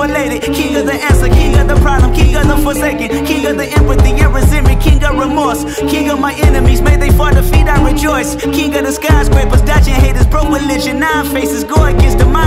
King of the answer, king of the problem, king of the forsaken, king of the empathy and resentment, king of remorse, king of my enemies. May they fall defeat, I rejoice. King of the skyscrapers, dodging haters, broke religion, nine faces, go against the I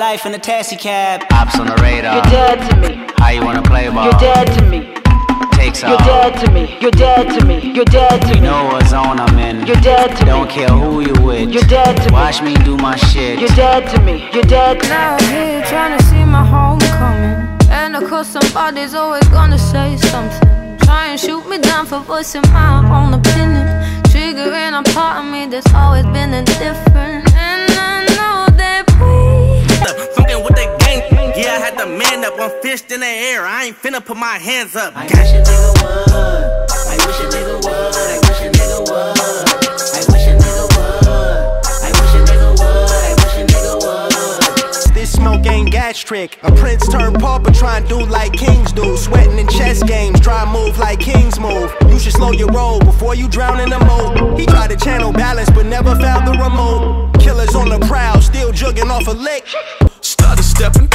life in a taxi cab. Opps on the radar. You're dead to me. How you wanna play ball? You're dead to me. Takes You're off. dead to me. You're dead to me. You're dead to You me. know what zone I'm in. You're dead to Don't me. care who you with. You're dead to me. Watch me do my shit. You're dead to me. You're dead to me. Now here trying to see my homecoming And of course somebody's always gonna say something Try and shoot me down for voicing my own opinion Triggering a part of me that's always been indifferent I had to man up. I'm fished in the air. I ain't finna put my hands up. I wish a nigga would. I wish a nigga would. I wish a nigga would. I wish a nigga would. I wish a nigga would. I wish a nigga would. This smoke ain't gas trick. A prince turned pauper, try and do like kings do. Sweating in chess games, try and move like kings move. You should slow your roll before you drown in the moat. He tried to channel balance, but never found the remote. Killers on the prowl, still jugging off a lick. Started stepping,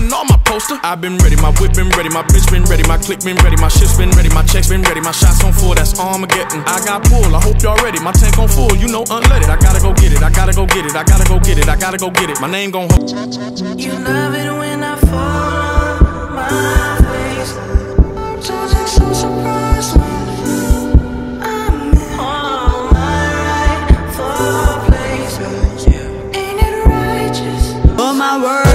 got a Hall of Fame and on my poster. I've been ready, my whip been ready, my bitch been ready, my click been ready, my shit's been ready, my checks been ready, my shots on full, that's Armageddon. I got pull, I hope y'all ready, my tank on full, you know unleaded. I gotta go get it, I gotta go get it, I gotta go get it, I gotta go get it. My name gon' hold. You love it when I fall on my face. Something so surprising. I'm in all my rightful place. Ain't it righteous? Oh my word,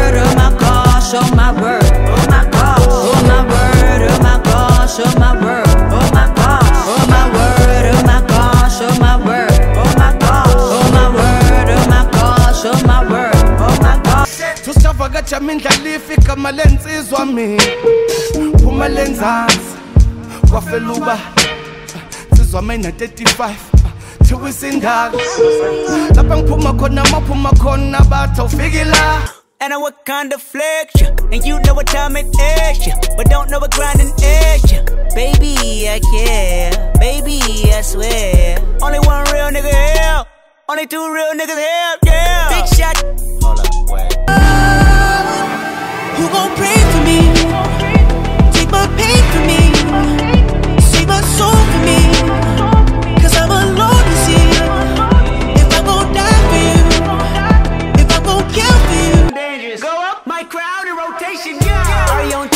tusijavakacha mindlala ifika malensizwa mi phuma lenzansi kwafeluba sizwa mina 35 thiwisindala lapha ngiphuma khona maphuma khona bathi awufiki la. And I what kind of flex ya? And you know what time it is ya But don't know what grinding is ya Baby, I care. Baby, I swear. Only one real nigga here. Only two real niggas here, the crowd in rotation, yeah. Are you on